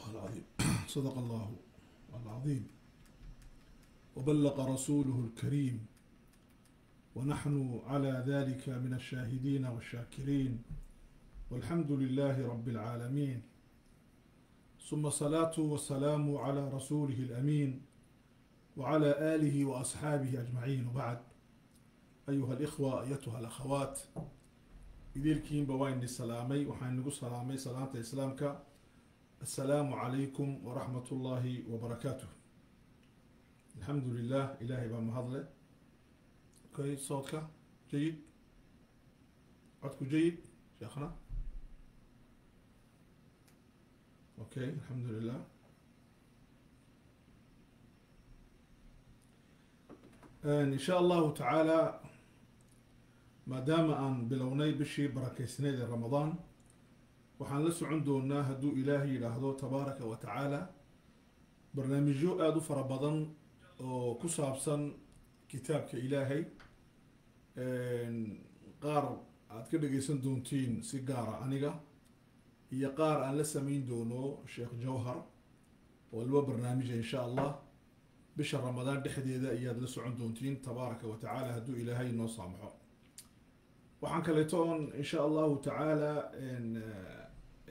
العظيم صدق الله العظيم وبلغ رسوله الكريم ونحن على ذلك من الشاهدين والشاكرين والحمد لله رب العالمين ثم صلاة والسلام على رسوله الأمين وعلى آله وأصحابه أجمعين وبعد أيها الإخوة أيتها الأخوات إذيلكين بوين السلامي وحين نقول سلامي سلامة إسلامك aلsalaamu عalaykum waraxmat ullaahi wabarakaatuh alxamdulilah ilaahay baa mahadle. Okay soodka jayid codku jayid sheekhna? Okay alxamdu lilah in sha allahu tacaala maadaama aan bilownay bishii barakeysneyd ee ramadaan waxaan la socon doonaa hadduu ilaahay yidhaahdo tabaaraka wa tacaala barnaamijyo aada u fara badan oo ku saabsan kitaabka ilaahay. Qaar aad ka dhageysan doontiin si gaara aniga iyo qaar aan la samayn doono sheekh jawhar. Oo laba barnaamija insha allah bisha ramadaan dhexdeeda ayaad la socon doontiin tabaaraka wa tacaala hadduu ilaahay noo saamaxo. Waxaan kaleeto oon insha allahu tacaala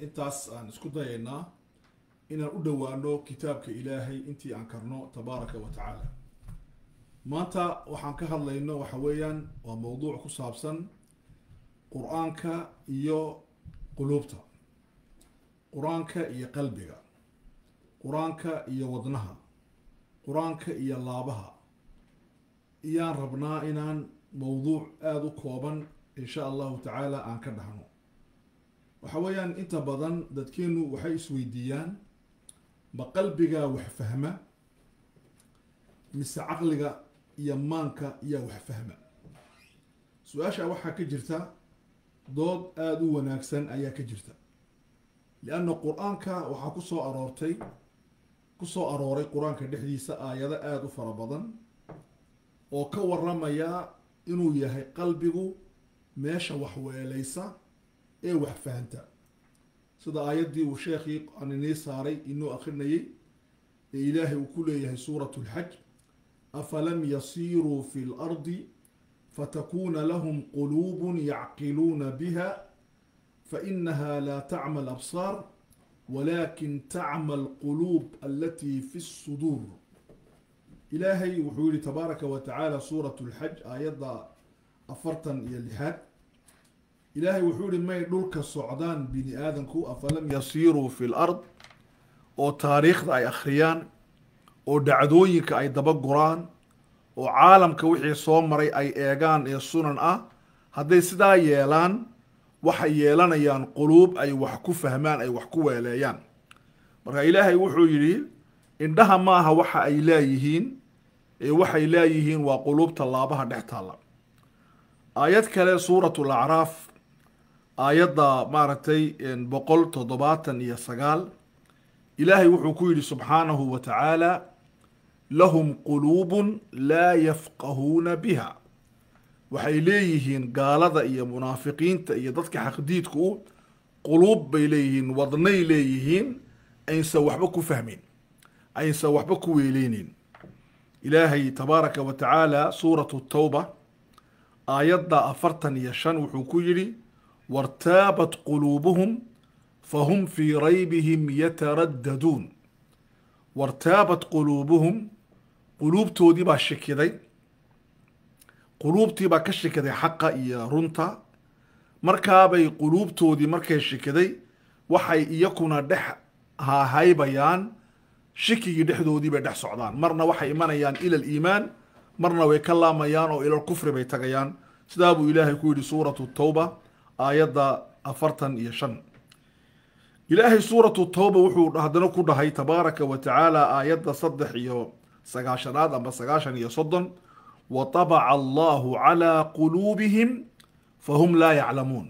intaas aan isku dayaynaa inaan u dhowaano kitaabka ilaahay intii aan karno tabaaraka wa tacaala. Maanta waxaan ka hadlayno waxa weeyaan waa mowduuc ku saabsan qur'aanka iyo quluubta. Qur'aanka iyo qalbiga. Qur'aanka iyo wadnaha. Qur'aanka iyo laabaha. Iyaan rabnaa inaan mowduuc aada u kooban insha allahu tacaala aan ka dhahno waxa weeyaan inta badan dadkeenu waxay isweydiiyaan ma qalbigaa wax fahma mise caqliga iyo maanka iyaa wax fahma. Su'aasha waxaa ka jirta dood aada u wanaagsan ayaa ka jirta. Lianna qur'aanka waxaa ku soo aroortay ku soo arooray qur'aanka dhexdiisa aayado aada u fara badan oo ka waramaya inuu yahay qalbigu meesha wax weeleysa ee wax fahanta sida aayaddii uu sheekhii aan inii saaray inoo akrinayay ee ilaahay uu ku leeyahay suurat lxaj afalam yasiiruu fi lardi fatakuna lahum quluubun yacqiluuna biha fainaha laa tacma alabsaar walakin tacma alquluub alatii fi الsuduur ilaahay wuxuu yihi tabaaraka wa tacaala lxaj aayadda afartan iyo lixaad ilaahay wuxuu yihi may dhulka socdaan bini aadamku afalam yasiiruu fi lard oo taariikhda ay akhriyaan oo dhacdooyinka ay daba guraan oo caalamka wixii soo maray ay eegaan ee sunan ah hadday sidaa yeelaan waxay yeelanayaan quluub ay wax ku fahmaan ay wax ku weeleeyaan. Marka ilaahay wuxuu yidhi indhaha maaha waxa ay leeyihiin ee waxay leeyihiin waa quluubta laabaha dhex taalla. Aayad kale suurat lacraaf aayadda maaragtay boqol toddobaatan iyo sagaal ilaahay wuxuu ku yidhi subxaanahu wa tacaala lahum quluubun laa yafqahuuna biha. Waxay leeyihiin gaalada iyo munaafiqiinta iyo dadka xaqdiidka u quluub bay leeyihiin wadnay leeyihiin aynsan waxba ku fahmin aynsan waxba ku weeleynin ilaahay tabaaraka wa tacaala suuratu tawba aayadda afartan iyo shan wuxuu ku yidhi wartaabat quluubuhum fahum fii raybihim yataraddaduun wartaabat quluubuhum quluubtoodii baa shikiday quluubtii baa ka shikiday xaqa iyo runta markaabay quluubtoodii markay shikiday waxay iyakuna dhex haahaybayaan shikigii dhexdoodii bay dhex socdaan marna waxay imanayaan ila aliimaan marna way ka laamayaan oo ilal kufri bay tagayaan sidaa buu ilaahay ku yidhi suuratu tawba aayadda afartan iyo shan. Ilaahay suuratu tawba wuxuu haddana ku dhahay tabaaraka wa tacaala aayadda saddex iyo sagaashanaad amba sagaashan iyo soddon. Wa tabaca allahu calaa quluubihim fahum laa yaclamuun.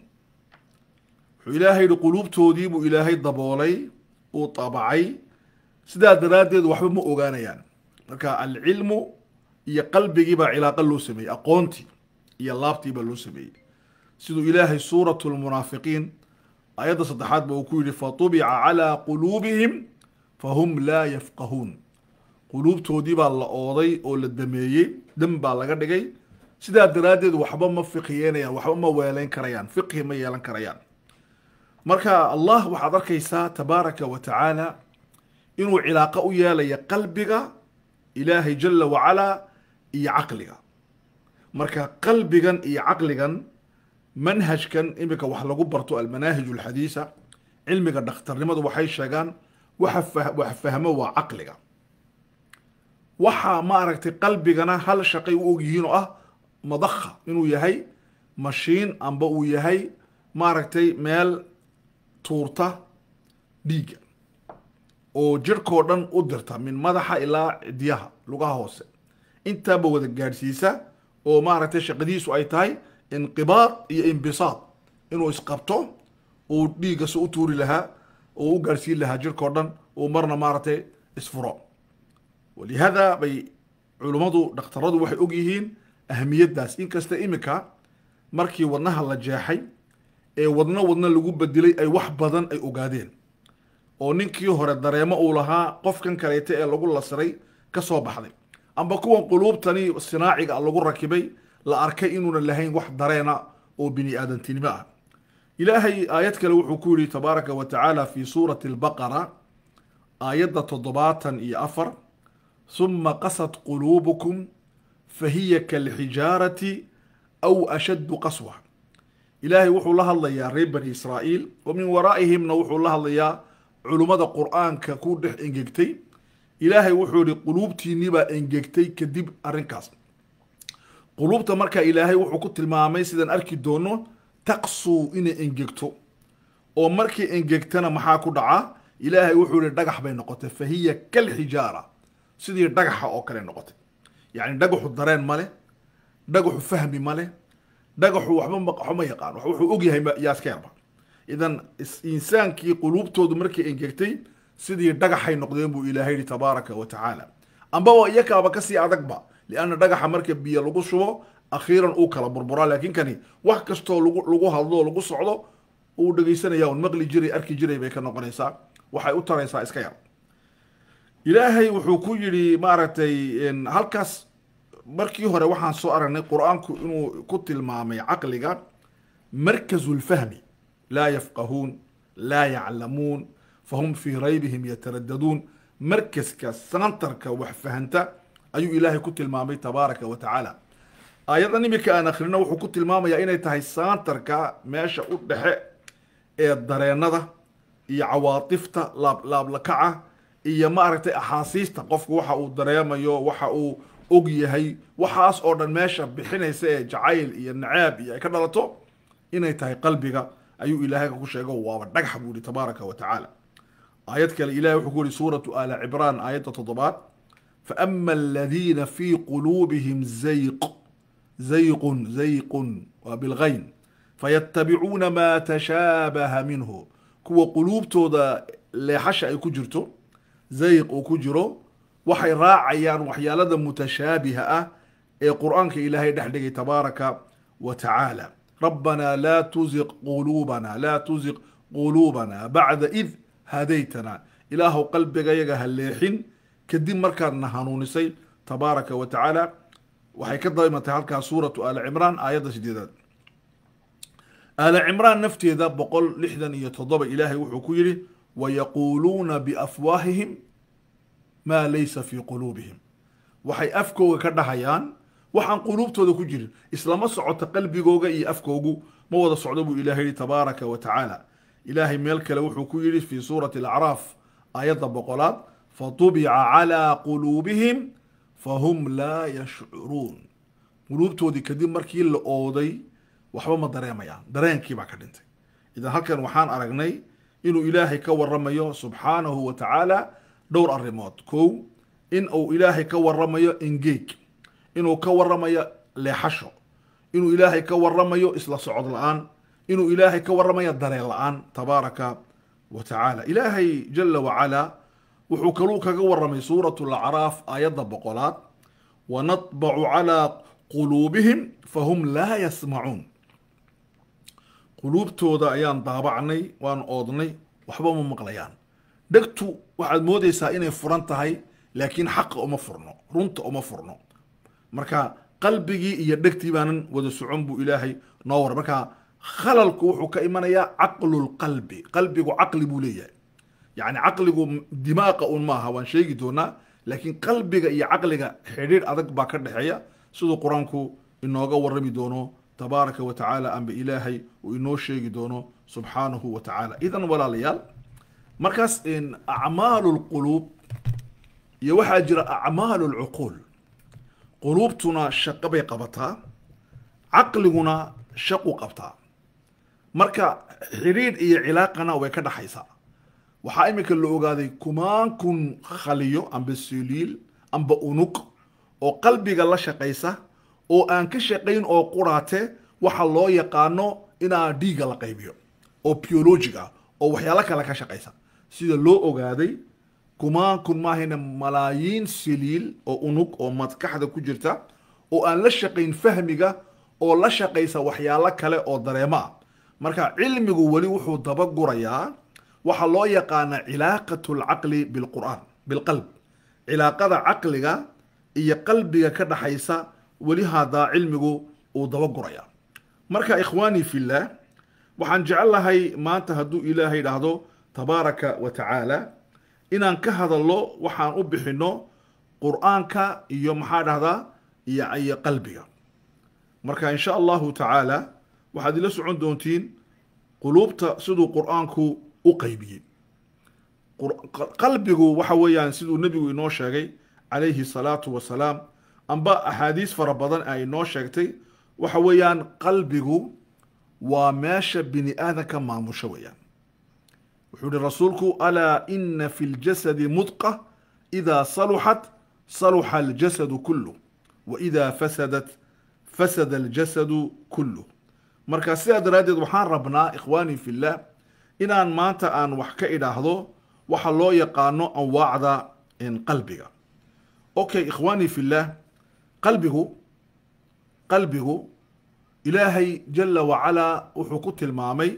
Wuxuu ilaahay yihi quluubtoodii buu ilaahay daboolay uu tabacay. Sidaa daraaddeed waxba ma ogaanayaan. Marka alcilmu iyo qalbigii baa cilaaqa loo sameeyey aqoontii iyo laabtii baa loo sameeyey siduu ilaahay suuratu lmunaafiqiin aayadda saddexaad ba uu ku yihi fatubica calaa quluubihim fahum laa yafqahuun. Quluubtoodii baa la ooday oo la dameeyey dam baa laga dhigay. Sidaa daraaddeed waxba ma fiqiyeenayaan waxba ma weeleyn karayaan fiqhi ma yeelan karayaan. Marka allah waxaad arkaysaa tabaaraka wa tacaala inuu cilaaqo u yeelaya qalbiga ilaahay jala wacalaa iyo caqliga. Marka qalbigan iyo caqligan manhajkan iminka wax lagu barto almanaahij alxadiisa cilmiga dhakhtarnimadu waxay sheegaan waxa wax fahmo waa caqliga. Waxa maaragtay qalbigana hal shaqay u ogyihiin oo ah madakha inuu yahay mashiin amba uu yahay maaragtay meel tuurta dhiigga oo jirhkao dhan u dirta min madaxa ilaa cidiyaha lugaha hoose. Intaaba wada gaadhsiisa oo maaragtay shaqadiisu ay tahay inqibaad iyo imbisaad inuu isqabto uu dhiigga si u tuuri lahaa oo u gaadhsiin lahaa jirhkao dhan uu marna maaragtay isfuro. Walihaada bay culummadu dhakhtaradu waxay og yihiin ahamiyaddaas inkasta iminka markii wadnaha la jeexay ee wadno wadno lagu bedelay ay wax badan ay ogaadeen. Oo ninkii hore dareemo uu lahaa qofkan kaleeta ee lagu lasiray ka soo baxday. Amba kuwan quluubtani sinaaciga lagu rakibay la arkay inuuna lahayn wax dareena oo bini aadantinimo ah. Ilaahay aayad kale wuxuu ku yihi tabaaraka wa tacaala fi suurati albaqara aayadda toddobaatan iyo afar huma qasat quluubukum fahiya kalxijaarati aw ashaddu qaswa. Ilaahay wuxuu la hadlayaa reer bani israa'iil wa min waraa'ihimna wuxuu la hadlayaa culummada qur'aanka ku dhex engegtay. Ilaahay wuxuu yihi quluubtiinii baa engegtay kadib arrinkaas quluubta marka ilaahay wuxuu ku tilmaamay sidaan arki doono taqsuu inay engegto. Oo markii engegtana maxaa ku dhaca? Ilaahay wuxuu yihi dhagax bay noqotay fa hiya kalxijaara sidii dhagaxa oo kale noqotay. Yacni dhagaxu dareen male dhagaxu fahmi male dhagaxu waxba ma yaqaan wuxuu ogyahay yaaskeerba idan insaankii quluubtoodu markay engegtay sidii dhagaxay noqdeen buu ilaahay yihi tabaaraka wa tacaala. Amba waa iyakaaba ka sii adagba lianna dhagaxa marka biyo lagu shubo akhiiran uu kala burburaa laakiin kani wax kastoo lagu hadlo lagu socdo uu dhegaysanaya un maqli jiray arki jiray bay ka noqonaysaa waxay u taraysaa iska yar ilaahay wuxuu ku yidhi maaragtay halkaas markii hore waxaan soo aragnay qur'aanku inuu ku tilmaamay caqliga markazu lfahmi laa yafqahuun laa yaclamuun fahum fii raybihim yataraddaduun markaska santarka wax fahanta ayuu ilaahay ku tilmaamay tabaaraka wa tacaala. Aayaddan iminka aan akhrino wuxuu ku tilmaamayaa inay tahay saantarka meesha u dhexe ee dareennada iyo cawaatifta laab laablakaca iyo maaragtay axaasiista qofku waxa uu dareemayo waxa uu og yahay waxaas oo dhan meesha bixinaysa ee jacayl iyo nacaab iyo ay ka dhalato inay tahay qalbiga ayuu ilaahay ku sheego waaba dhagax buu yihi tabaaraka wa tacaala. Aayad kale ilahay wuxuu ku yihi suuratu aala cibraan aayadda toddobaad faama aladiina fii quluubihim zayq zayqun zayqun waa bilgayn fayatabicuuna maa tashaabaha minhu kuwa quluubtooda leexasha ay ku jirto zayq uu ku jiro waxay raacayaan waxyaalada mutashaabiha ah ee qur'aanka ilaahay dhex dhigay tabaaraka wa tacaala rabbanaa laa tuziq quluubana laa tuziq quluubana bacda kadib markaadna hanuunisay tabaaraka wa tacaala waxay ka daimatay halkaa suuratu aali cimraan aayadda sideedaad aali cimraan nafteeda boqol lixdan iyo toddoba ilaahay wuxuu ku yidhi wayaquuluuna biafwaahihim maa laysa fii quluubihim. Waxay afkooga ka dhahayaan waxaan quluubtooda ku jirin islama socota qalbigooga iyo afkoogu ma wada socdo buu ilahay yihi tabaaraka wa tacaala. Ilaahay meel kale wuxuu ku yidhi fii suurati alacraaf aayadda boqolaad fatubica calaa quluubihim fahum laa yashcuruun quluubtoodii kadib markii la ooday waxba ma dareemayaan dareenkii baa ka dhintay idan halkan waxaan aragnay inuu ilaahay ka waramayo subxaanahu wa tacaala dhowr arrimood kow in uu ilaahay ka waramayo engeeg inuu ka waramayo leexasho inuu ilaahay ka waramayo isla socod la'aan inuu ilaahay ka waramayo dareen la'aan tabaaraka wa tacaala ilaahay jala wacalaa wuxuu kaluu kaga waramay suuratu lacraaf aayadda boqolaad. Wanatbacu calaa quluubihim fahum laa yasmacuun quluubtooda ayaan daabacnay waan oodnay waxba ma maqlayaan. Dhegtu waxaad moodaysaa inay furan tahay laakiin xaqa uma furno runta uma furno. Marka qalbigii iyo dhegtii baanan wada socon buu ilaahay noo war marka khalalku wuxuu ka imanayaa caqlulqalbi qalbigu caqli buu leeyahay yacni caqligu dimaaqa un maaha waan sheegi doonaa laakiin qalbiga iyo caqliga xidhiir adag baa ka dhexeeya. Siduu qur'aanku inooga warami doono tabaaraka wa tacaala amba ilaahay uu inoo sheegi doono subxaanahu wa tacaala. Idan walaalayaal markaas acmaalu lquluub iyo waxaa jira acmaalu lcuquul quluubtuna shaqo bay qabataa caqliguna shaqu qabtaa. Marka xidhiidh iyo cilaaqana way ka dhaxaysaa waxaa iminka la ogaaday kumaan kun khaliyo amba soliil amba unug oo qalbiga la shaqaysa oo aan ka shaqayn oo quraate waxa loo yaqaano inaa dhiigga la qaybiyo oo biologic oo waxyaalo kale ka shaqaysa. Sida loo ogaaday kumaan kun maahayna malaayiin siliil oo unug oo madkaxda ku jirta oo aan la shaqayn fahmiga oo la shaqaysa waxyaalo kale oo dareemo marka cilmigu weli wuxuu dabagurayaa waxaa loo yaqaana cilaaqat lcaqli bilqur'aan bilqalb cilaaqada caqliga iyo qalbiga ka dhaxaysa weli hadaa cilmigu uu dabaguraya marka ikhwaanii fillaah waxaan jecelahay maanta hadduu ilaahay dhahdo tabaaraka wa tacaala inaan ka hadalno waxaan u bixino qur'aanka iyo maxaa dhahdaa iyo qalbiga. Marka insha allahu tacaala waxaad ila socon doontiin quluubta siduu qur'aanku u qaybiyey. Qalbigu waxa weeyaan siduu nebigu inoo sheegay calayhi salaatu wasalaam amba axaadiis fara badan ay inoo sheegtay waxa weeyaan qalbigu waa meesha bini aadanka maamusho weeyaan. Wuxuu yihi rasuulku alaa ina fi ljasadi mudqa idaa saluxat saluxa aljasadu kullu wa idaa fasadat fasada aljasadu kullu. Marka sidaa daraaddeed waxaan rabnaa ikhwaanii fillah inaan maanta aan wax ka idhaahdo waxa loo yaqaano anwaacda qalbiga. Okay ikhwaanii fillah qalbigu qalbigu ilaahay jala wacalaa wuxuu ku tilmaamay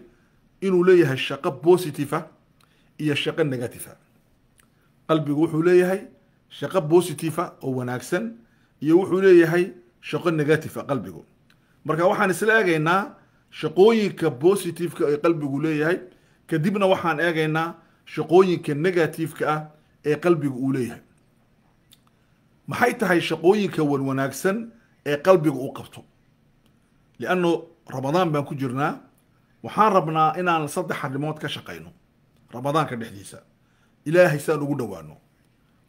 inuu leeyahay shaqo positiva iyo shaqo negativa qalbigu wuxuu leeyahay shaqo positiva oo wanaagsan iyo wuxuu leeyahay shaqo negativa qalbigu. Marka waxaan isla eegaynaa shaqooyinka positiveka ee qalbigu leeyahay kadibna waxaan eegaynaa shaqooyinka negativeka ah ee qalbigu uu leeyahay. Maxay tahay shaqooyinka wan wanaagsan ee qalbiga u qabto? Lianno ramadaan baan ku jirnaa. Waxaan rabnaa inaan saddex arrimood ka shaqayno ramadaanka dhexdiisa. Ilaahay saan ugu dhowaano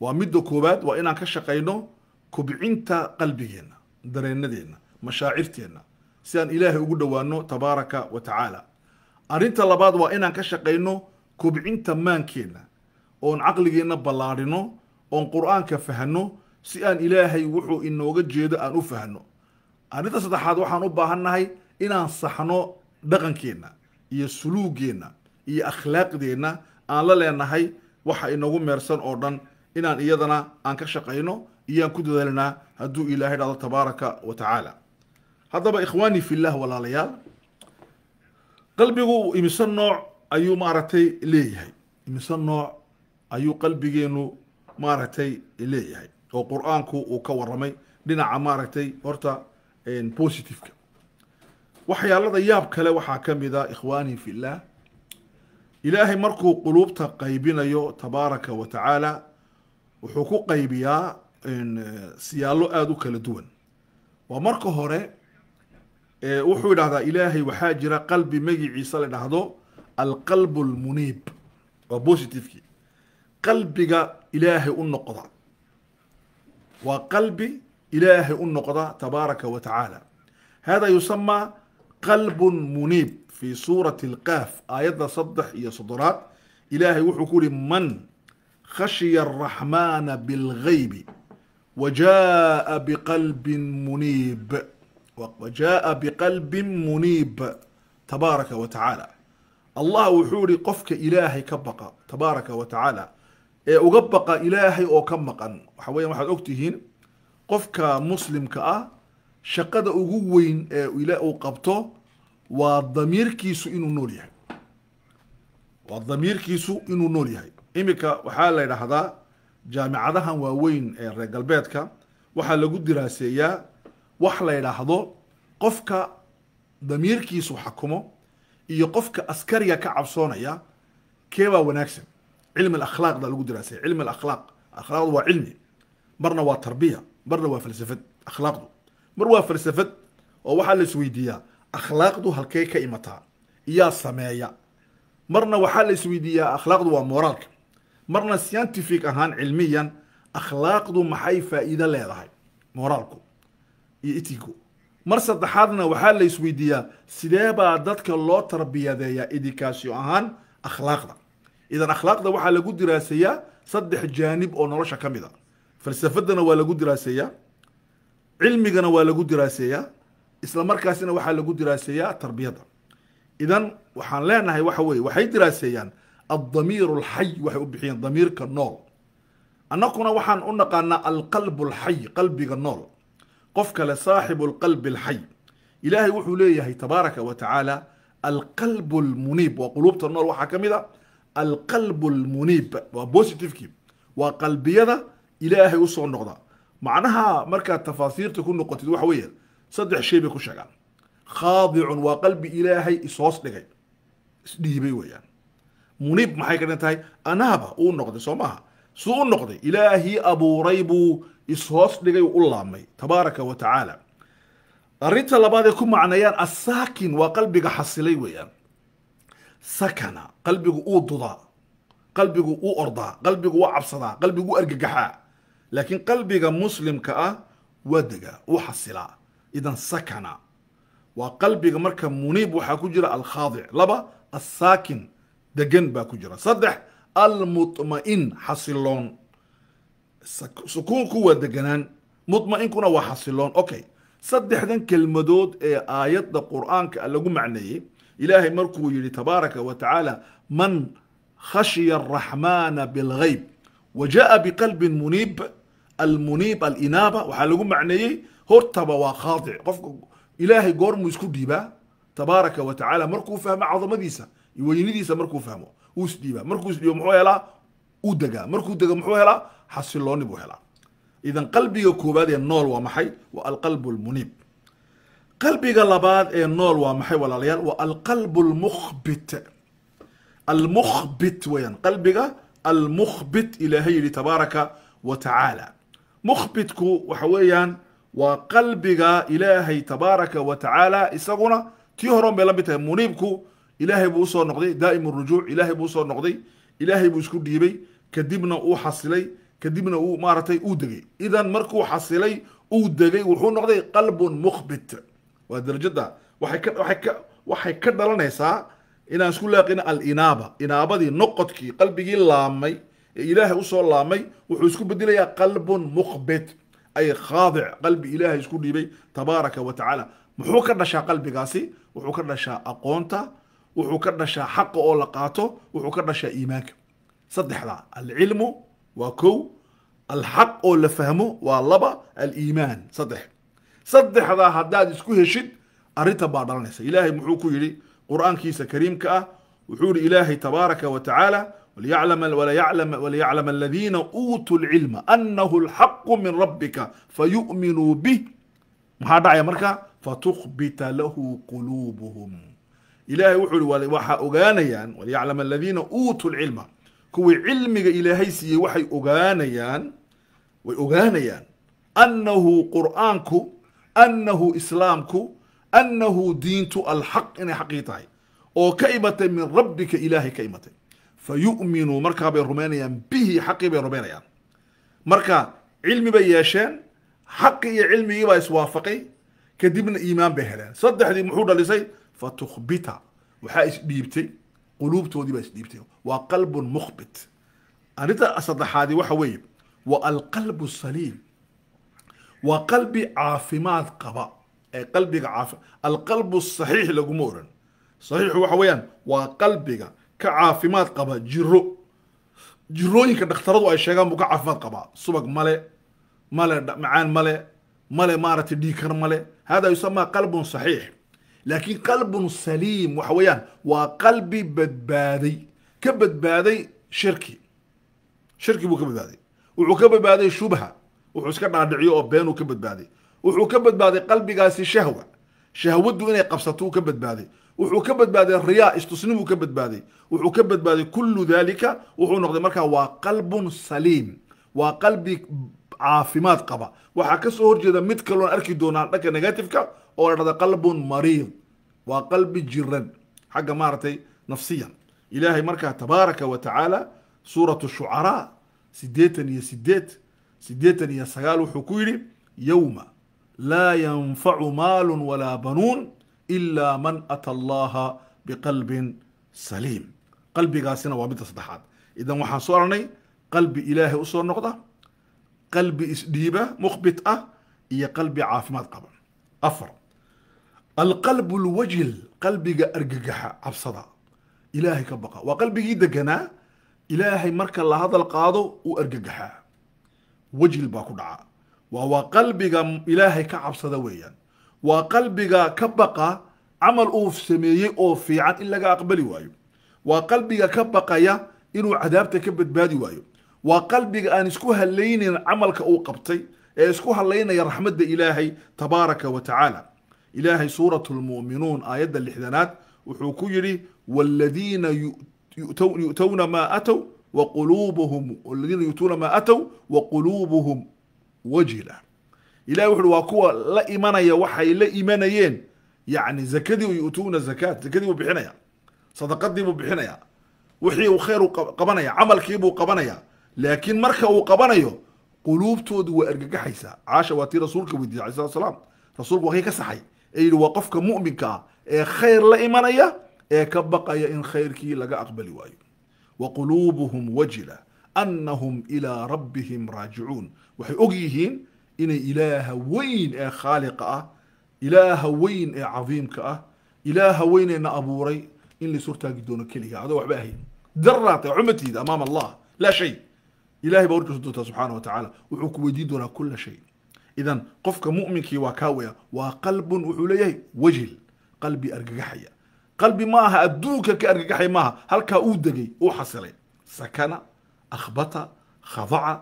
waa midda koowaad waa inaan ka shaqayno kubcinta qalbigeenna dareenadeenna mashaacirteenna si aan ilaahay ugu dhowaano tabaaraka wa tacaala arrinta labaad waa inaan ka shaqayno kubcinta maankeenna oon caqligeenna ballaadhino oon qur'aanka fahno si aan ilaahay wuxuu inooga jeedo aan u fahno. Arrinta saddexaad waxaan u baahannahay inaan saxno dhaqankeenna iyo suluugeenna iyo akhlaaqdeenna aan la leenahay waxa inagu meersan oo dhan inaan iyadana aan ka shaqayno iyoaan ku dadaalnaa hadduu ilaahay dhahdo tabaaraka wa tacaala. Haddaba ikhwaanii fillah walaalayaal qalbigu imise nooc ayuu maaragtay leeyahay? Imise nooc ayuu qalbigeenu maaragtay leeyahay? Oo qur'aanku uu ka warramay dhinaca maaragtay horta positiveka. Waxyaalada yaab kale waxaa ka mid a ikhwaanii fillah ilaahay markuu quluubta qaybinayo tabaaraka wa tacaala wuxuu ku qaybiyaa siyaallo aada u kala duwan. Waa marka hore wuxuu idhahdaa ilaahay waxaa jira qalbi magiciisa la dhahdo alqalb lmuniib waa positivekii. Qalbiga ilaahay u noqda. Waa qalbi ilaahay u noqda tabaaraka wa tacaala. Hada yusamaa qalbun muniib fi suurati alqaaf aayadda saddex iyo soddonaad. Ilaahay wuxuu ku yihi man khashiya araxmaana bilgaybi wa biqalbin muniib wa jaa biqalbin muniib tabaaraka wa tacaala. Allah wuxuu yihi qofka ilaahay ka baqa tabaaraka wa tacaala ee uga baqa ilaahay oo ka maqan. Waxa weyan waxaad ogtihiin qofka muslimka ah shaqada ugu weyn ee uu qabto waa damiirkiisu inuu nool yahay. Waa damiirkiisu inuu nool yahay. Iminka waxaa la ydhahdaa jaamicadahan waaweyn ee reer galbeedka waxaa lagu diraaseeyaa wax la ydhaahdo qofka damiirkiisu xakumo iyo qofka askariga ka cabsoonaya keebaa wanaagsan? Cilmi alakhlaaqda lagu diraaseeya cilmi alakhlaaq. Akhlaaqdu waa cilmi. Marna waa tarbiya. Marna waa falsafad. Akhlaaqdu. Mar waa falsafad oo waxaa la isweydiiyaa. Akhlaaqdu halkey ka imataa? Iyaa sameeya. Marna waxaa la isweydiiyaa akhlaaqdu waa moraalka. Marna scientific ahaan cilmiyan akhlaaqdu maxay faa'iido leedahay? Moraalku iyo itigu mar saddexaadna waxaa la isweydiiyaa sidee baa dadka loo tarbiyadeeyaa edikaasyo ahaan akhlaaqda? Idan akhlaaqda waxaa lagu diraaseeyaa saddex jaanib oo nolosha ka mid a. Falsafadana waa lagu diraaseeyaa cilmigana waa lagu diraaseeyaa isla markaasina waxaa lagu diraaseeyaa tarbiyadda. Idan waxaan leenahay waxa weye waxay diraaseeyaan addamiir alxay waxay u bixiyeen damiirka nool. Annakuna waxaan u naqaanaa alqalb alxay qalbiga nool qof kale saaxibu alqalbi alxay. Ilaahay wuxuu leeyahay tabaaraka wa tacaala alqalb almuniib. Waa quluubta nool waxaa ka mid a alqalb almuniib. Waa positivekii. Waa qalbiyada ilaahay u soo noqda. Macnaha markaad tafaasiirta ku noqotid waxa weeye saddex shay bay ku sheegaan. Khaadicun waa qalbi ilaahay ishoos dhigay. Isdhiibay weeyaan. Muniib maxay ka dhan tahay? Anaaba uu noqday soo maaha. Suu u noqday ilaahii abuuray buu ishoos dhigay u laabmay tabaaraka wa tacaala. Arrinta labaad ay ku macneeyaan assaakin waa qalbiga xasilay weeyaan. Sakana qalbigu uu dudaa qalbigu uu ordaa qalbigu uu cabsadaa qalbigu u argagaxaa laakiin qalbiga muslimka ah waa degaa uu xasilaa idan sakana waa qalbiga marka muniib waxaa ku jira alkhaadic laba assaakin degan baa ku jira. Saddex almutma'in xasiloon sukuunku waa deganaan mutma'inkuna waa xasiloon. Okay saddexdan kelmadood ee aayadda qur'aanka lagu macneeyey ilaahay markuu yihi tabaaraka wa tacaala man khashiya araxmaana bilgayb wa jaa biqalbin muniib almuniib alinaaba waxaa lagu macneeyey hortaba waa khaadic qofka ilaahay goormuu isku dhiibaa? Tabaaraka wa tacaala markuu fahmo cadamadiisa weynidiisa markuu fahmo uu isdhiibaa markuu isdhiibo muxuu helaa? Uu degaa. Markuu dega muxuu helaa xasilooni buu helaa. Idan qalbiga koowaad ee nool waa maxay? Waa alqalb lmuniib qalbiga labaad ee nool waa maxay walaalayaal? Waa alqalb lmukhbit almukhbit weyaan qalbiga almukhbit ilaahay yihi tabaaraka wa tacaala. Mukhbitku waxa weeyaan waa qalbiga ilaahay tabaaraka wa tacaala isaguna tii horon bay la tahay. Muniibku ilaahay buu u soo noqday daa'im rujuuc ilaahay buu u soo noqday ilaahay buu isku dhiibay kadibna uu xasilay kadibna uu maaragtay uu degay. Idan markuu xasilay uu degay wuxuu noqday qalbun mukhbit. Waa darajada. Waxay ka waxay ka waxay ka dhalanaysaa inaan isku laaqin alinaaba. Inaabadii noqodkii qalbigii laamay ee ilaahay u soo laamay wuxuu isku bedelayaa qalbun mukhbit. Ay khaadic qalbi ilaahay isku dhiibay tabaaraka wa tacaala. Muxuu ka dhashaa qalbigaasi? Wuxuu ka dhashaa aqoonta wuxuu ka dhashaa xaqa oo la qaato wuxuu ka dhashaa iimaanka. Saddexda alcilmu waa kow alxaq oo la fahmo waa laba aliimaan saddex. Saddexdaa haddaad isku heshid arrintan baa dhalanaysa. Ilaahay muxuu ku yidhi qur'aankiisa kariimka ah wuxuu yihi ilaahay tabaaraka wa tacaala waliyaclama aladiina uutuu lcilma annahu lxaqu min rabbika fayu'minuu bih. Maxaa dhacaya marka? Fatukhbita lahu quluubuhum. Ilaahay wuxuu yihi waxaa ogaanayaan waliyaclama aladiina uutuu lcilma kuwii cilmiga ilaahay siiyey waxay ogaanayaan way ogaanayaan annahu qur'aanku annahu islaamku annahu diintu alxaq inay xaqii tahay. Oo ka imatay min rabbika ilaahay ka imatay fayu'minuu markaa bay rumaynayaan bihi xaqii bay rumaynayaan marka cilmi bay yeesheen xaqi iyo cilmigii baa iswaafaqay kadibna iimaan bay heleen. Saddexdii muxuu dhalisay? Fatukhbita waxaa isdhiibtay quluubtoodii baa isdhiibtay waa qalbun mukhbit. Arrinta saddexaadi waxa weeye waa alqalbu saliim. Waa qalbi caafimaad qaba ee qalbiga caafi alqalbu saxiix laguma oran saxiixu waxa weeyaan waa qalbiga ka caafimaad qaba jiro jirooyinka dhakhtaradu ay sheegaan buu ka caafimaad qabaa subag male male macaan male male maaragtay dhiikar male hada yusamaa qalbun saxiix laakiin qalbun saliim waxa weeyaan waa qalbi badbaaday. Ka badbaaday shirki. Shirki buu ka badbaaday. Wuxuu ka badbaaday shubha. Wuxuu iska dhaadhiciyo oo beenuu ka badbaaday. Wuxuu ka badbaaday qalbigaasi shahwa. Shahwaddu inay qabsato ka badbaaday. Wuxuu ka badbaaday riyaa istusnimuu ka badbaaday. Wuxuu ka badbaaday kullu dalika wuxuu noqday markaa waa qalbun saliim. Waa qalbi caafimaad qaba. Waxaa ka soo horjeeda mid kaloon arki doonaa dhanka negativeka oo la dhahda qalbun mariid. Waa qalbi jiran. Xagga maaragtay nafsiyan. Ilaahay markaa tabaaraka wa tacaala suuratu shucaraa sideetan iyo sideed sideetan iyo sagaal wuxuu ku yidhi yowma laa yanfacu maalun walaa banuun ilaa man ata allaha biqalbin saliim. Qalbigaasina waa midda saddexaad. Idan waxaan soo arnay qalbi ilaahay u soo noqda qalbi isdhiiba mukhbit ah iyo qalbi caafimaad qaba. Afar alqalbu lwajil qalbiga argagaxa cabsada. Ilaahay ka baqa. Waa qalbigii deganaa ilaahay marka la hadal qaado uu argagaxaa wajil baa ku dhaca. Waa waa qalbiga ilaahay ka cabsada weeyaan. Waa qalbiga ka baqa camal uu sameeyey oo fiican in laga aqbali waayo. Waa qalbiga ka baqaya inuu cadaabta ka badbaadi waayo. Waa qalbiga aan isku halaynayn camalka uu qabtay ee isku halaynaya raxmadda ilaahay tabaaraka wa tacaala ilaahay suuratu lmu'minuun aayadda lixdanaad wuxuu ku yidhi waaladiina yu'towna maa atow wa quluubuhum waladiina yu'tuuna maa atow wa quluubuhum wajila. Ilahay wuxu waa kuwa la imanaya waxay la imanayeen. Yacni zakadii u yu'tuuna zakaat zakadii buu bixinaya sadaqadii buu bixinaya wixii uu khayr u qabanaya camalkii buu qabanaya. Laakiin marka uu qabanayo quluubtoodu waa argagaxaysaa. Caasha waa tii rasuulka weydiiyey alai slat slaam rasuulku waa kii ka saxay yidhi waa qofka mu'minka ah ee khayr la imanaya ee ka baqaya in khayrkii laga aqbali waayo. Wa quluubuhum wajila annahum ilaa rabbihim raajicuun. Waxay og yihiin inay ilaaha weyn ee khaaliqa ah ilaaha weyn ee cadiimka ah ilaaha weyn ee na abuuray in lais hortaagi doono keliga adoo waxba ahayn. Daraat cumatiida amaam allah laa shay. Ilahay baa horjoosa doontaa subxaana wa tacaala wuxuu ku weydiin doonaa kula shay idan qofka mu'minkii waa kaa weya waa qalbun wuxuu leeyahay wajil qalbi argagaxaya. Qalbi ma aha adduunka ka argagaxay maaha halkaa uu degay uu xasilay. Sakana akhbata khadaca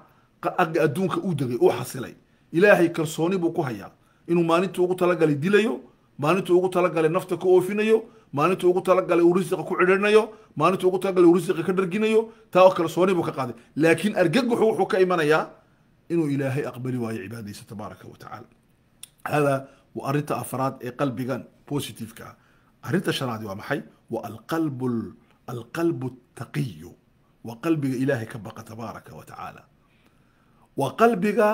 agga adduunka uu degay uu xasilay. Ilaahay kalsooni buu ku hayaa. Inuu maalintuu ugu talagalay dilayo maalintuu ugu talagalay nafta ka oofinayo maalintuu ugu talagalay uu risiqa ku cidhirinayo maalintuu ugu talagalay uu risiqa ka dharginayo taa oo kalsooni buu ka qaaday. Laakiin argagaxu wuxuu ka imanayaa inuu ilaahay aqbali waayo cibaadadiisa tabaaraka wa tacaala. Hada waa arrinta afraad ee qalbigan positiveka ah. Shanaadi waa maxay? Waa alqalbu alqalbu taqiyu waa qalbiga ilaahay ka baqa tabaaraka wa tacaala. Waa qalbiga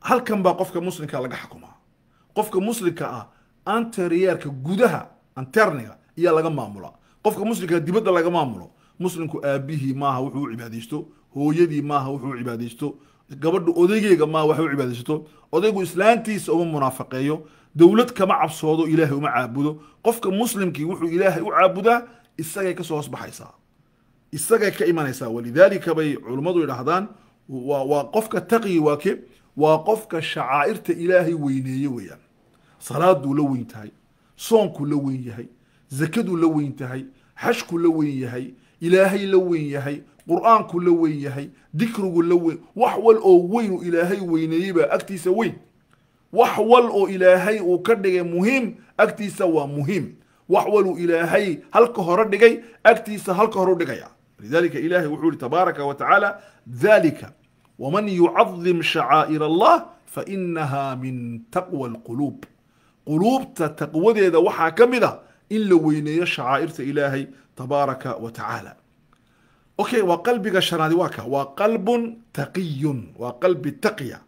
halkan baa qofka muslimka laga xukumaa qofka muslimka ah anteryeerka gudaha anterniga iyaa laga maamula. Qofka muslimka dibadda laga maamulo muslimku aabihii maaha wuxuu u cibaadaysto hooyadii maaha wuxuu u cibaadaysto gabadha odaygeega maaha waxay u cibaadaysato odaygu islaantiisa uma munaafaqeeyo dowlad kama cabsoodo ilaahay uma caabudo. Qofka muslimkii wuxuu ilaahay u caabudaa isagay ka soo hoosbaxaysaa. Isagay ka imanaysaa. Walidaalika bay culummadu yidhaahdaan waa qofka taqyi waa ke waa qofka shacaa'irta ilaahay weyneeye weeyaan. Salaaduu la weyn tahay soonkuu la weyn yahay zakaduu la weyn tahay xashku la weyn yahay ilaahay la weyn yahay qur-aanku la weyn yahay dikrigu la weyn wax wal oo weyn uu ilaahay weyneeyey baa agtiisa weyn wax wal oo ilaahay uu ka dhigay muhiim agtiisa waa muhiim wax waluu ilaahay halka hore dhigay agtiisa halka hore u dhigaya lidalika ilahay wuxuu yihi tabaaraka wa tacaala dalika waman yucadim shacaa'ir allah fainaha min taqwa alquluub quluubta taqwadeeda waxaa ka mid a in la weyneeyo shacaa'irta ilaahay tabaaraka wa tacaala okay waa qalbiga shanaadi waa ka. Waa qalbun taqiyun. Waa qalbi taqya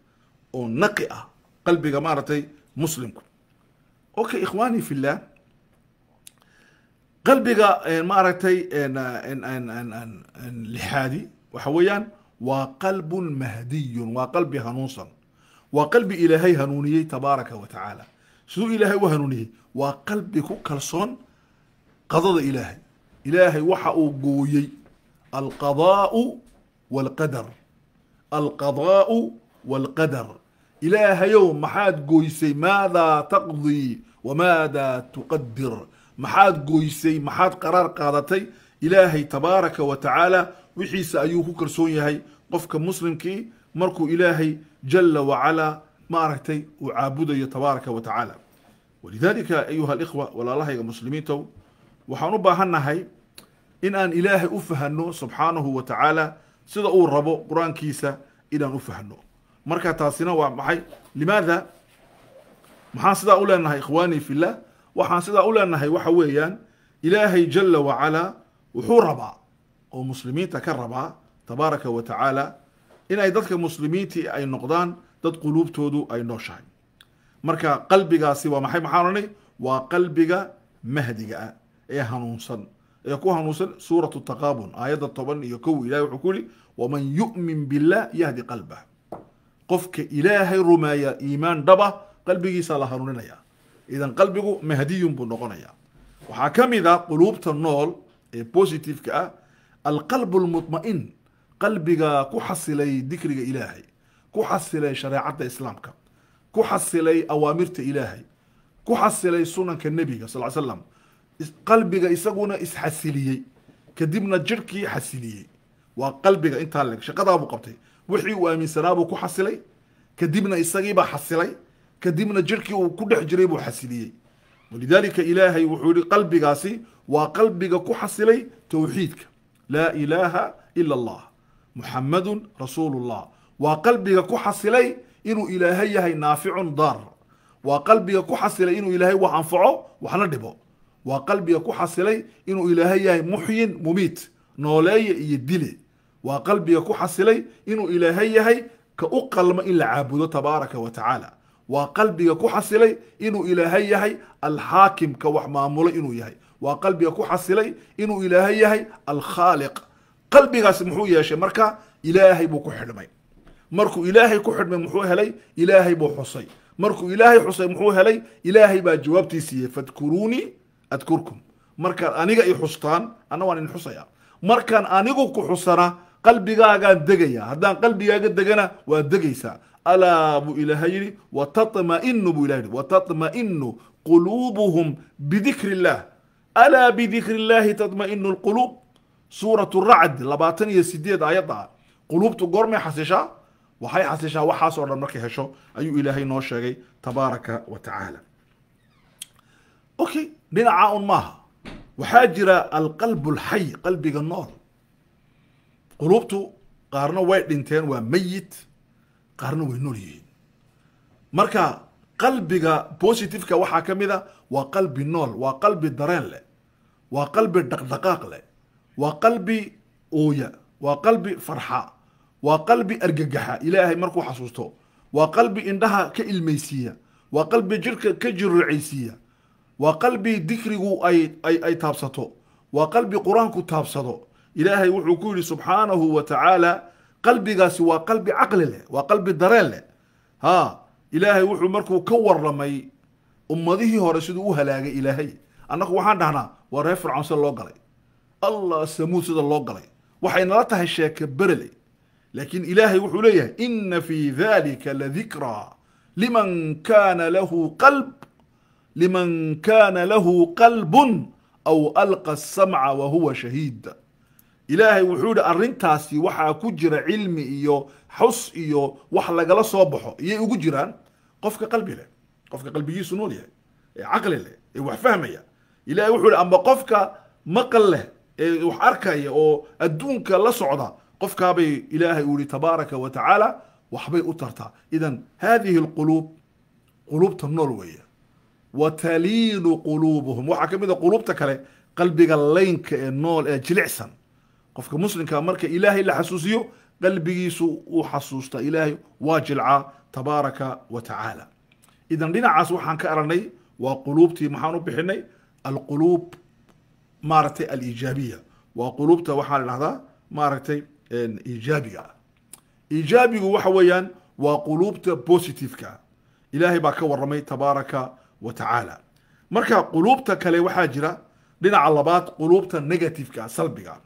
oo naqi ah qalbiga maaragtay muslimku. Okay ikhwani fi llah qalbiga maaragtay lixaadi waxa weeyaan waa qalbun mahdiyun. Waa qalbi hanuunsan. Waa qalbi ilaahay hanuuniyey tabaaraka wa tacaala. Siduu ilaahay u hanuuniyey? Waa qalbi ku kalsoon qadada ilaahay. Ilaahay waxa uu gooyey alqadaau walqadar alqadaau walqadar ilaahayow maxaad gooysay maadaa taqdii wamaadaa tuqadir maxaad gooysay maxaad qaraar qaadatay ilaahay tabaaraka wa tacaala wixiisa ayuu ku kalsoon yahay qofka muslimkii markuu ilaahay jala wacalaa maaragtay uu caabudayo tabaaraka wa tacaala walidalika ayuha alikhwa walaalahayga muslimiintow waxaan u baahannahay in aan ilaahay u fahano subxaanahu wa tacaala sida uu rabo qur'aankiisa inaan u fahno. Marka taasina waa maxay? Limaada? Maxaan sidaa u leenahay ikhwaanii fillah waxaan sidaa u leenahay waxa weeyaan ilaahay jala wacalaa wuxuu rabaa oo muslimiinta ka rabaa tabaaraka wa tacaala inay dadka muslimiintii ay noqdaan dad quluubtoodu ay nooshahay. Marka qalbigaasi waa maxay? Maxaan odhanay waa qalbiga mahdiga ah ee hanuunsan ee ku hanuunsan suuratu taqaabun aayadda toban iyo kow ilahay wuxuu ku yihi waman yu'min billah yahdi qalbah. Qofka ilaahay rumeeya iimaan dhaba qalbigiisa la hanuuninaya idan qalbigu mahdiyun buu noqonaya waxaa ka mid a quluubta nool ee positiveka ah alqalbu lmutma'in qalbiga ku xasilay dikriga ilaahay ku xasilay shareecadda islaamka ku xasilay awaamirta ilaahay ku xasilay sunanka nebiga sal slam qalbiga isaguna isxasiliyey kadibna jirhkii xasiliyey. Waa qalbiga intaa leg shaqadaabuu qabtay. Wixii uu aaminsanaabuu ku xasilay. Kadibna isagiibaa xasilay. Kadibna jirhkii uu ku dhex jiray buu xasiliyey. Walidalika ilaahay wuxuu yihi qalbigaasi waa qalbiga ku xasilay towxiidka laa ilaaha ila allah muxamadun rasuulullah. Waa qalbiga ku xasilay inuu ilaahay yahay naaficun daar waa qalbiga ku xasilay inuu ilaahay wax anfaco waxna dhibo waa qalbiga ku xasilay inuu ilaahay yahay muxyin mumiit nooleeye iyo dile waa qalbiga ku xasilay inuu ilaahay yahay ka u qalmo in la caabudo tabaaraka wa tacaala. Waa qalbiga ku xasilay inuu ilaahay yahay alxaakim ka wax maamulo inuu yahay. Waa qalbiga ku xasilay inuu ilaahay yahay alkhaaliq qalbigaasi muxuu yeeshay marka? Ilaahay buu ku xidhmay. Markuu ilaahay ku xidhmay muxuu helay? Ilaahay buu xusay. Markuu ilaahay xusay muxuu helay? Ilaahay baa jawaabtii siiyey fadkuruunii adkurkum. Markaad aniga i xustaan anna waan idin xusaya. Markaan anigu ku xusana qalbigaagaan degaya. Haddaan qalbigaaga degana waa degaysaa alaa buu ilaahay yidhi watatma'inu buu ilahay yidhi watatma'inu quluubuhum bidikri illah alaa bidikri illahi tatma'inu lquluub? Suuratu racd labaatan iyo sideed aayadda. Quluubtu goormay xasishaa waxay xasishaa waxaas dhan markay hesho ayuu ilaahay noo sheegay tabaaraka wa tacaala okay dhinacaa un maaha. Waxaa jira alqalbu alxay qalbiga nool. Quluubtu qaarna way dhinteen waa meyit qaarna way nool yihiin. Marka qalbiga positiveka waxaa ka mid a waa qalbi nool waa qalbi dareen leh waa qalbi dhaqdhaqaaq leh waa qalbi ooya waa qalbi farxa waa qalbi argagaxa. Ilaahay markuu xasuusto waa qalbi indhaha ka ilmaysiiya waa qalbi jirhka ka jirucaysiiya waa qalbi dikrigu ay ay taabsato. Waa qalbi qur'aanku taabsado. Ilaahay wuxuu ku yidhi subxaanahu wa tacaala qalbigaasi waa qalbi caqli leh waa qalbi dareen leh. Ha ilaahay wuxuu markuu ka waramay ummadihii hore siduu u halaagay ilaahay. Annagu waxaan dhahnaa waa reer fircoon sida loo galay. Allah samuud sida loo galay. Waxay nala tahay sheeke berele laakiin ilaahay wuxuu leeyahay ina fi dalika ladikraa liman kana lahu qalb liman kana lahu qalbun aw alqa asamca wa huwa shahiid ilaahay wuxuu yihi arrintaasi waxaa ku jira cilmi iyo xus iyo wax lagala soo baxo. Iyay ugu jiraan qofka qalbi leh qofka qalbigiisu nool yahay ee caqli leh ee wax fahmaya. Ilahay wuxuu yihi amba qofka maqal leh ee wax arkaya oo adduunka la socda qofkaabay ilaahay uu yihi tabaaraka wa tacaala waxbay u tartaa. Idan hadihi alquluub quluubta nool weeye wa taliinu quluubuhum. Waxaa ka mid a quluubta kale qalbiga laynka ee nool ee jilicsan. Qofka muslimka marka ilaahay la xasuusiyo qalbigiisu uu xasuustaa ilaahay waa jilcaa tabaaraka wa tacaala. Idan dhinacaas waxaan ka aragnay waa quluubtii maxaan u bixinay? Alquluub maaragtay alijaabiya waa quluubta waxaa la dhahdaa maaragtay iijaabiga ah waxa weeyaan waa quluubta positiveka. Ilaahay baa ka waramay tabaaraka wa tacaala marka quluubta kale waxaa jira dhinaca labaad quluubta negativeka salbiga.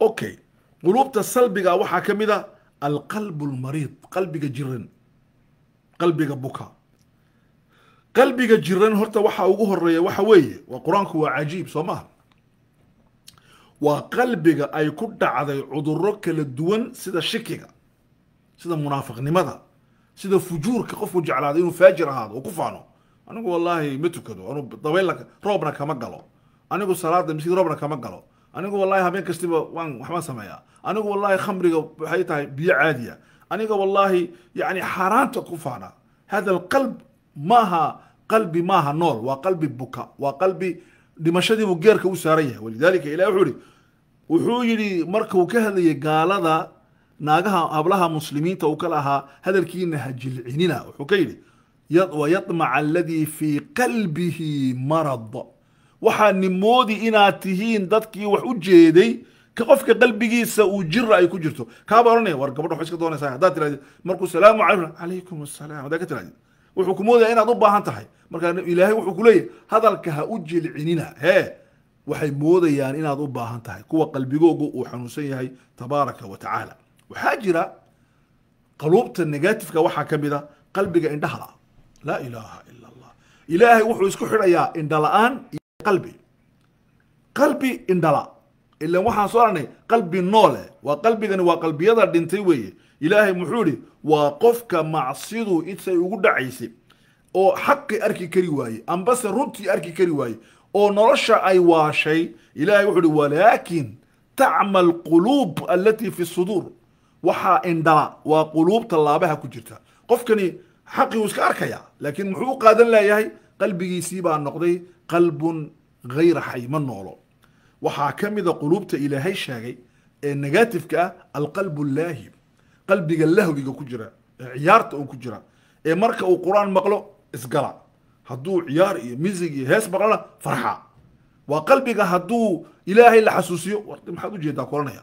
Okay quluubta salbiga waxaa ka mid a alqalb lmariid qalbiga jiran qalbiga buka. Qalbiga jiran horta waxaa ugu horreeya waxa weeye waa qur'aanku waa cajiib soo maha waa qalbiga ay ku dhacday cuduro kala duwan sida shikiga sida munaafiqnimada sida fujuurka qofku jeclaado inuu faajir ahaado oo ku faano. Anigu wallaahi ma tukado. Anu dabayl roobna kama galo. Anigu salaada miskiid roobna kama galo. Anigu wallahi habeen kastiba waan waxbaan sameeyaa. Anigu wallahi khamriga waxay tahay biyo caadiya. Aniga wallahi yani xaaraanta ku faana. Hada alqalb maaha qalbi maaha nool. Waa qalbi buka waa qalbi dhimashadiibuu geerka u saaran yahay. Walidalika ilahi wuxuu yihi wuxuu yidhi markuu ka hadlayay gaalada naagaha hablaha muslimiinta uu ka lahaa hadalkiina ha jilcinina wuxuu ka yidhi wayadmaca aladii fii qalbihi marad. Waxaa nimoodi inaad tihiin dadkii wax u jeeday ka qofka qalbigiisa uu jira ay ku jirto. Kaaba ohanaya war gabadha waxay iska doonaysaa haddaad tirahdid. Markuu salaamu calaykum. Calaykum asalaam. Haddaad ka tirahdid. Wuxuu ku moodaya inaad u baahan tahay. Marka ilaahay wuxuu ku leeyahay hadalka ha u jilcinina. Hee waxay moodayaan inaad u baahan tahay. Kuwa qalbigoogu uu xanuunsan yahay tabaaraka wa tacaala waxaa jira qaluubta negatifeka waxaa ka mid a qalbiga indhaha. La laa ilaaha ila allah ilaahay wuxuu isku xidhayaa indha la'aan iyo qalbi. Qalbi indhala ilan waxaan soo arnay qalbi noole. Waa qalbigani waa qalbiyada dhintay weeye. Ilaahay muxuu yihi waa qofka macsidu intay ugu dhacaysay oo xaqi arki kari waaye ambase runtii arki kari waaye oo nolosha ay waashay. Ilahay wuxuu ihi walaakin tacma alquluub alatii fi suduur waxaa indhala waa quluubta laabaha ku jirta. Qofkani xaqii uu iska arkaya laakiin muxuu u qaadan leeyahay? Qalbigiisii baa noqday qalbun hayra xay ma noolo. Waxaa ka mida quluubta ilaahay sheegay ee negatifeka ah alqalbu laahib qalbiga lahwiga ku jira ee ciyaarta uu ku jira. Ee marka uu qur'aan maqlo isgala. Hadduu ciyaar iyo misig iyo hees maqlona farxa. Waa qalbiga hadduu ilaahay la xasuusiyo maxaad u jeedaa koranaya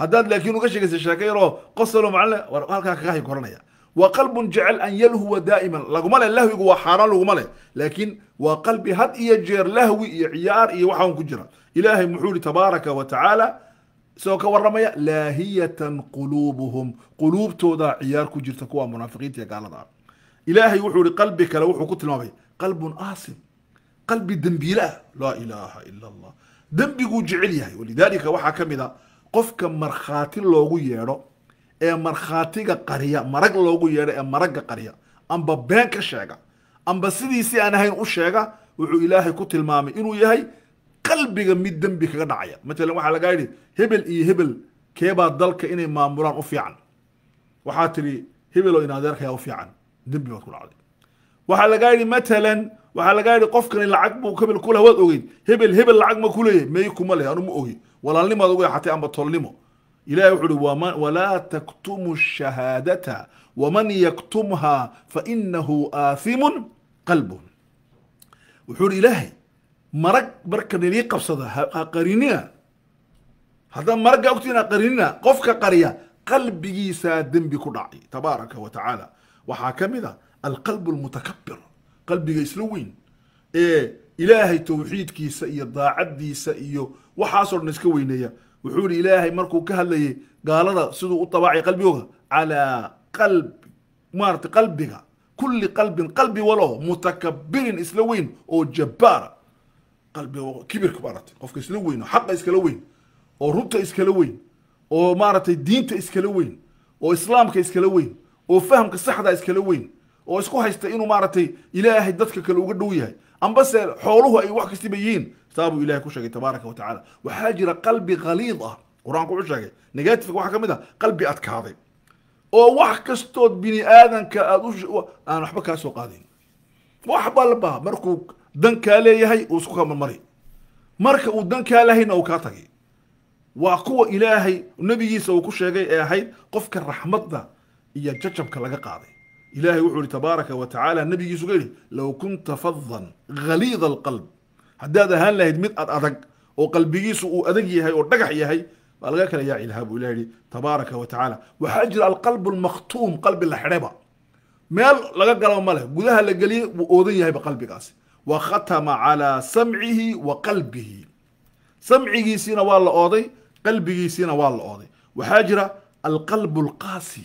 haddaad laakiin uga sheegaysa sheeke yaroo qosalo macalin war halkaa kagahay koranaya. Waa qalbun jecel an yalhuwa daa'iman. Laguma leh lahwigu waa xaaraan laguma leh. Laakiin waa qalbi had iyo jeer lahwi iyo ciyaar iyo waxaan ku jira ilaahay muxuu yihi tabaaraka wa tacaala. Isagoo ka warramaya laahiyatan quluubuhum. Quluubtoodaa ciyaar ku jirta kuwa munaafiqiinta iyo gaalada. Ah ilaahay wuxuu yihi qalbi kale wuxuu ku tilmaamay qalbun aasim. Qalbi dembiile ah. Laa ilaaha ila allah dembiguu jecel yahay. Walidaalika waxaa ka mid a qofka markhaati loogu yeedho ee markhaatiga qariya marag loogu yeedho ee maragga qariya amba been ka sheega amba sidiisii aan ahayn u sheega wuxuu ilaahay ku tilmaamay inuu yahay qalbiga mid dembi kaga dhacaya. Matalan waxaa lagaa yidhi hebel iyo hebel keebaa dalka inay maamulaan u fiican? Waxaa tidhi hebelo in adeerkaya u fiican. Dembi baad ku dhacday. Waxaa lagaa yidhi matalan waxaa lagaa yidhi qofkani lacag buu hebel kula waad ogeyd. Hebel hebel lacag ma kuleeyahy may kuma leh anu ma ogi walaalnimaad uga xatay amba tolnimo. Ilahi wuxuu uhi walaa taktumu shahaadata waman yaktumha fainahu aathimun qalbun. Wuxuu ihi ilaahay marag marka nilii qabsada ha qarinina haddaan maragga ogtiin ha qarinina qofka qariya qalbigiisaa dembi ku dhacay tabaaraka wa tacaala. Waxaa ka mid a alqalbu almutakabir qalbiga isla weyn ee ilaahay towxiidkiisa iyo daacaddiisa iyo waxaasoo dhan iska weyneeya. Wuxuu yihi ilaahay markuu ka hadlayay gaalada siduu u tabaacay qalbigooga calaa qalb maarata qalbiga kulli qalbin qalbi walo mutakabirin isla weyn oo jabbaara qalbiga kibirka maaragtay qofka isla weyn oo xaqa iskala weyn oo runta iskala weyn oo maaragtay diinta iskala weyn oo islaamka iskala weyn oo fahamka saxda iskala weyn oo isku haysta inuu maaragtay ilaahay dadka kale uga dhow yahay. Ambase xooluhu ay wax kastiba yihiin saabuu ilahay ku sheegay tabaaraka wa tacaala. Waxaa jira qalbi khaliid ah. Qur'aanku wuxuu sheegay negatifka waxaa ka mid ah qalbi adkaaday oo wax kastood bini aadanka aad u aan waxba kaa soo qaadin. Wax balba markuu dan kaa leeyahay uu isku kamarmari marka uu dan kaa lahayna uu kaa tagay waa kuwa ilaahay nabigiisa uu ku sheegay ee ahayd qofka raxmadda iyo jajabka laga qaaday ilahay wuxuu yihi tabaaraka wa tacaala nabigiisu yidhi low kunta fadan ghaliida alqalb. Haddaad ahaan lahayd mid ad adag oo qalbigiisu uu adag yahay oo dhagax yahay waa laga kala yaaci lahaa buu ilahi tabaaraka wa tacaala waxaa jira alqalbu almaktuum qalbi la xidheba meel laga galaba ma leh gudaha la geliyey wuu oodan yahayba qalbigaasi. Wa khatama calaa samcihi wa qalbihi. Samcigiisiina waa la ooday qalbigiisiina waa la ooday. Waxaa jira alqalbu alqaasi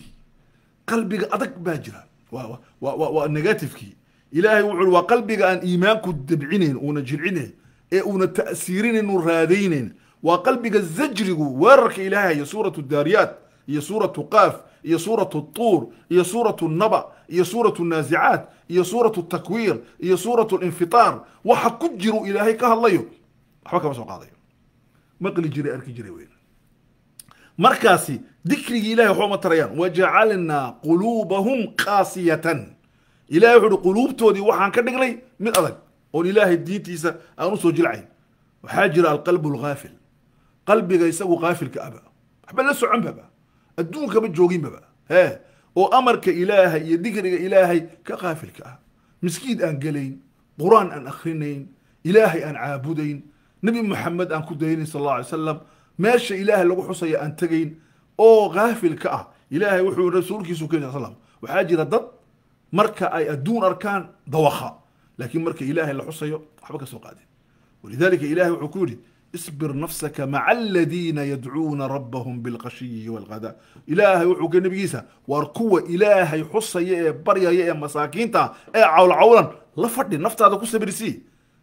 qalbiga adag baa jira waa negatifekii ilaahay wuxuu ui waa qalbiga aan iimaanku dabcinayn uuna jilcinayn ee uuna ta'siirinayn uu raadaynayn waa qalbiga zajrigu weerarka ilaahay iyo suuratu daariyaat iyo suuratu qaaf iyo suuratu tuur iyo suuratu naba iyo suuratu naasicaat iyo suuratu takwiir iyo suuratu linfitaar waxa ku jiru ilaahay ka hadlayo. Waxba kama soo qaadayo. Maqli jiray arki jiray weyn markaasi dikrigii ilahay waxba uma tarayaan wajacalnaa quluubahum qaasiyatan. Ilahay wuxu uhi quluubtoodii waxaan ka dhignay mid adag oon ilaahay diintiisa aan u soo jilcayn waxaa jira alqalbu alghaafil qalbiga isagu kaafilka aba waxba la socon baba adduunkaba jooginbaba he oo amarka ilaahay iyo dikriga ilaahay ka kaafilka ah. Miskiid aan gelayn qur'aan aan akrinayn ilaahay aan caabudayn nebi moxamed aan ku daynayn sal alla alay salam meesha ilaahay lagu xusaya aan tegayn oo kaafil ka ah. Ilaahay wuxuu rasuulkiisu keenay sal waxaa jira dad marka ay adduun arkaan dawakha laakiin marka ilaahay la xusayo waxba ka soo qaadeen walidaalika ilaahay wuxuu ku yidhi isbir nafsaka maca aladiina yadcuuna rabbahum bilqashiyi walghadaa ilaahay wuxuu kee nabigiisa waar kuwa ilaahay xusaya ee baryaya ee masaakiinta ee cawlcawlan la fadhi naftaada ku sabirsii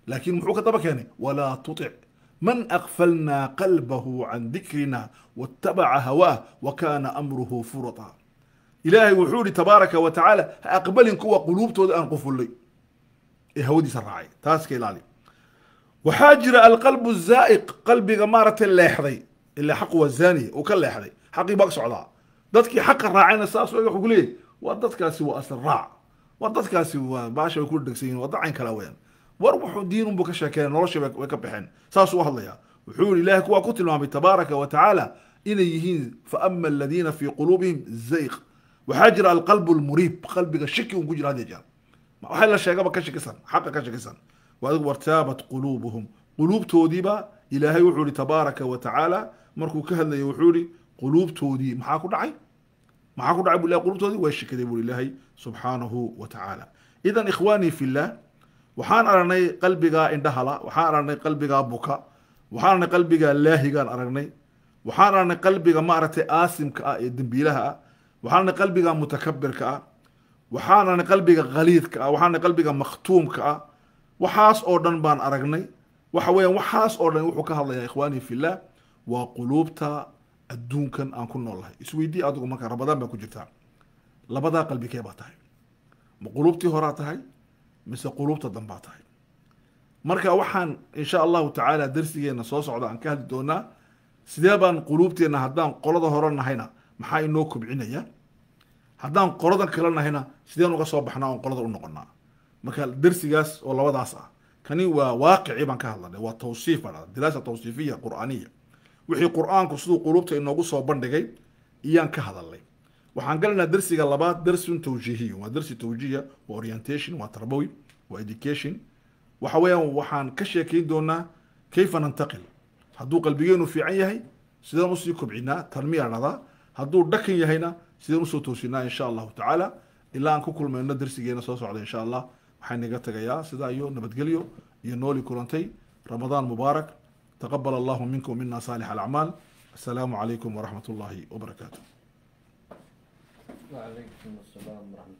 laakiin muxuu ka daba keenay walaa tutic man akfalnaa qalbahu can dikrina watabaca hawaah wa amruhu furata. Ilaahay wuxuu yihi tabaaraka wa tacaala ha aqbalin kuwa quluubtooda aan qufullay ee hawadiisa raacay taaska ilaali. Waxaa jira alqalbu zaa'iq qalbiga maaragtay leexday. Ilaa xaqu waa zaaniya uu ka leexday. Xaqii baa ka socdaa. Dadkii xaqa raacayna saas wa ku leeyahy waa dadkaasi waa asal raac waa dadkaasi waa baasha way ku dhegsan yihiin waa dacan kala weyaan وروحوا دين بكشا كان نرش وكبحن صار سوا الله يا وحول الله كوا كتل ما بتبارك وتعالى. إن فأما الذين في قلوبهم زيق وحجر القلب المريب. قلبك الشكي ونقول هذا جاء ما أحلى الشيء قبل كسان حق كشا كسان وارتابت قلوبهم. قلوب توديبا. إلى هيوحول تبارك وتعالى. مركو كهل يوحول قلوب تودي. محاكو دعي. ما محاكو دعي بالله قلوب تودي. ويشكي دي بالله سبحانه وتعالى. إذن إخواني في الله waxaan aragnay qalbigaa indhahala waxaan aragnay qalbigaa buka waxaan aragnay qalbigaa laahigaan aragnay waxaan aragnay qalbiga maaragtay aasimka ah ee dembiilaha ah waxaan aragnay qalbiga mutakabirka ah waxaan aragnay qalbiga khaliidka ah waxaan aragnay qalbiga makhtuumka ah. Waxaas oo dhan baan aragnay. Waxa weeyaan waxaas oo dhan wuxuu ka hadlayaa ikhwaanii fillah waa quluubta adduunkan aan ku nool lahay. Isweydii adigu marka ramadaan baa ku jirtaa. Labadaa qalbi kee baa tahay? Ma quluubtii horaa tahay mise quluubta dambaa tahay. Marka waxaan insha allahu tacaala darsigeena soo socda aan ka hadli doonaa sidee baan quluubteenna haddaan qolada hore nahayna maxaa inoo kobcinaya? Haddaan qoladan kala nahayna sideen uga soo baxnaa oon qolada u noqonaa marka dersigaas oo labadaas ah kani waa waaqicii baan ka hadlanay waa tawsiif baan diraasa tawsiifiya qur'aaniya. Wixii qur'aanku siduu quluubta inoogu soo bandhigay iyaan ka hadalnay waxaan galaynaa dersiga labaad dersun tawjiihiy waa dersi tawjiiha waa orientation waa tarbawi waa education. Waxa weeyaan waxaan ka sheekeyn doonaa kayfa nantaqil? Hadduu qalbigeenu fiican yahay sideen u sii kobcinaa tanmiya dhadaa hadduu dhakan yahayna sideen u soo toosinaa insha allahu tacaala. Ilaa aan ku kulmayno dersigeena soo socda insha allah. Waxaan naga tegayaa sidaa iyo nabadgelyo iyo nooli kulantay. Ramadaan mubaarak taqabal allahu minkum mina saalix alacmaal assalaamu calaykum waraxmat ullahi wabarakaatu وعليكم السلام ورحمة الله.